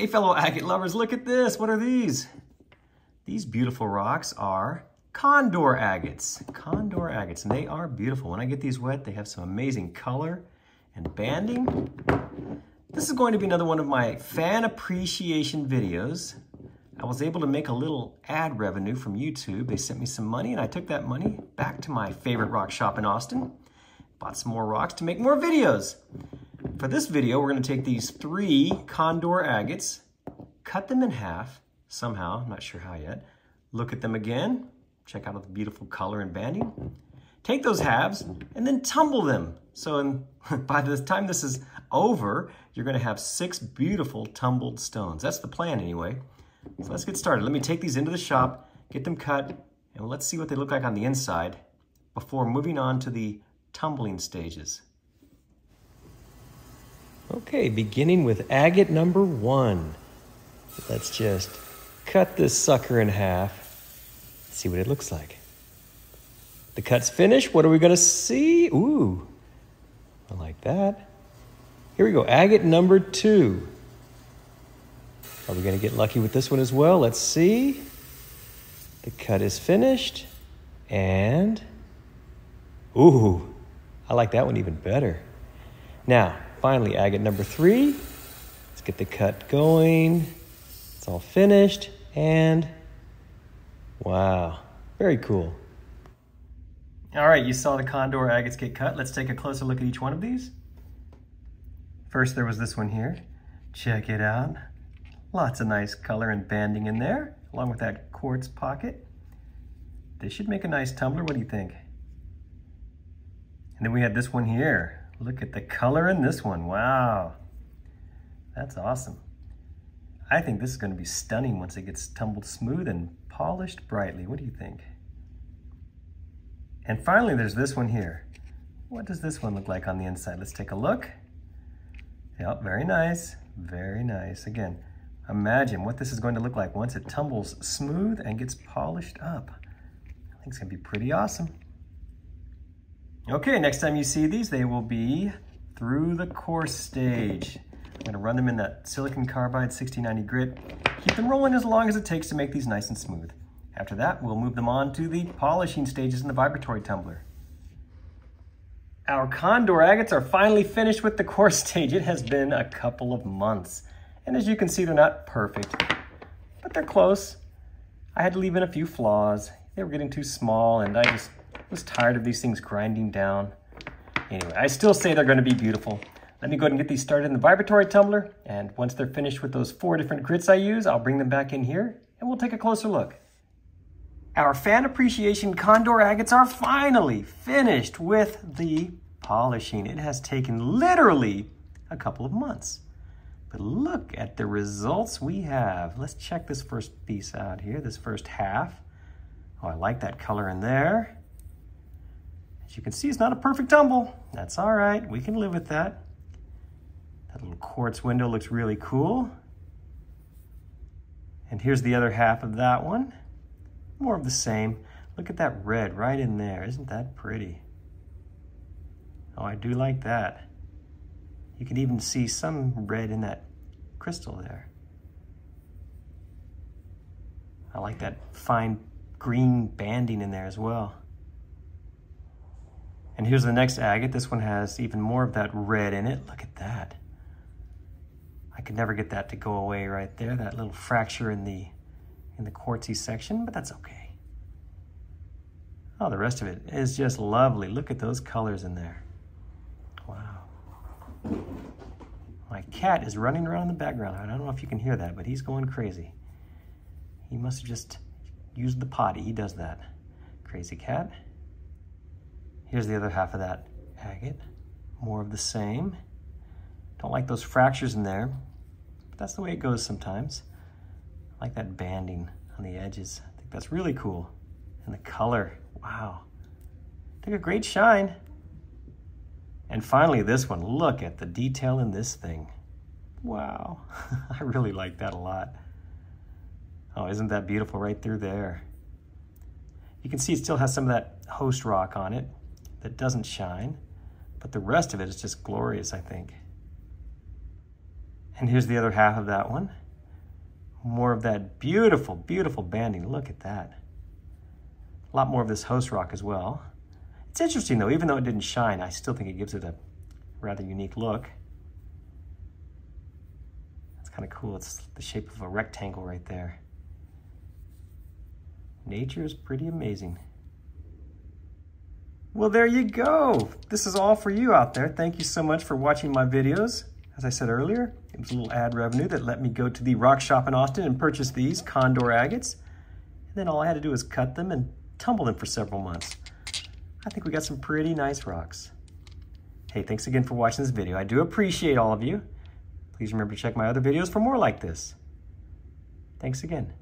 Hey, fellow agate lovers, look at this. What are these? These beautiful rocks are condor agates. Condor agates, and they are beautiful. When I get these wet, they have some amazing color and banding. This is going to be another one of my fan appreciation videos. I was able to make a little ad revenue from YouTube. They sent me some money and I took that money back to my favorite rock shop in Austin. Bought some more rocks to make more videos. For this video, we're gonna take these three condor agates, cut them in half somehow, I'm not sure how yet. Look at them again, check out the beautiful color and banding. Take those halves and then tumble them. So in, by the time this is over, you're gonna have six beautiful tumbled stones. That's the plan anyway. So let's get started. Let me take these into the shop, get them cut, and let's see what they look like on the inside before moving on to the tumbling stages. Okay, beginning with agate number one. Let's just cut this sucker in half, see what it looks like. The cut's finished. What are we going to see? Ooh, I like that. Here we go, agate number two. Are we going to get lucky with this one as well? Let's see. The cut is finished. And, ooh, I like that one even better. Now, finally, agate number three. Let's get the cut going. It's all finished. And, wow, very cool. All right, you saw the condor agates get cut. Let's take a closer look at each one of these. First, there was this one here. Check it out. Lots of nice color and banding in there, along with that quartz pocket. This should make a nice tumbler. What do you think? And then we had this one here. Look at the color in this one. Wow. That's awesome. I think this is going to be stunning once it gets tumbled smooth and polished brightly. What do you think? And finally, there's this one here. What does this one look like on the inside? Let's take a look. Yep, very nice. Very nice. Again, Imagine what this is going to look like once it tumbles smooth and gets polished up. I think it's gonna be pretty awesome. Okay, next time you see these, they will be through the coarse stage. I'm gonna run them in that silicon carbide 6090 grit. Keep them rolling as long as it takes to make these nice and smooth. After that, we'll move them on to the polishing stages in the vibratory tumbler. Our condor agates are finally finished with the coarse stage. It has been a couple of months. And as you can see, they're not perfect, but they're close. I had to leave in a few flaws. They were getting too small and I just was tired of these things grinding down. Anyway, I still say they're gonna be beautiful. Let me go ahead and get these started in the vibratory tumbler. And once they're finished with those four different grits I use, I'll bring them back in here and we'll take a closer look. Our fan appreciation condor agates are finally finished with the polishing. It has taken literally a couple of months. But look at the results we have. Let's check this first piece out here, this first half. Oh, I like that color in there. As you can see, it's not a perfect tumble. That's all right, we can live with that. That little quartz window looks really cool. And here's the other half of that one. More of the same. Look at that red right in there. Isn't that pretty? Oh, I do like that. You can even see some red in that crystal there. I like that fine green banding in there as well. And here's the next agate. This one has even more of that red in it. Look at that. I could never get that to go away right there, that little fracture in the in the quartzy section, but that's okay. Oh, the rest of it is just lovely. Look at those colors in there. Wow. My cat is running around in the background. I don't know if you can hear that, but he's going crazy. He must have just used the potty. He does that. Crazy cat. Here's the other half of that agate. More of the same. Don't like those fractures in there, but that's the way it goes sometimes. I like that banding on the edges. I think that's really cool. And the color, wow. Took a great shine. And finally, this one, look at the detail in this thing. Wow, I really like that a lot. Oh, isn't that beautiful right through there? You can see it still has some of that host rock on it that doesn't shine, but the rest of it is just glorious, I think. And here's the other half of that one. More of that beautiful, beautiful banding. Look at that. A lot more of this host rock as well. It's interesting though, even though it didn't shine, I still think it gives it a rather unique look. That's kind of cool. It's the shape of a rectangle right there. Nature is pretty amazing. Well, there you go. This is all for you out there. Thank you so much for watching my videos. As I said earlier, it was a little ad revenue that let me go to the rock shop in Austin and purchase these Condor agates. And then all I had to do was cut them and tumble them for several months. I think we got some pretty nice rocks. Hey, thanks again for watching this video. I do appreciate all of you. Please remember to check my other videos for more like this. Thanks again.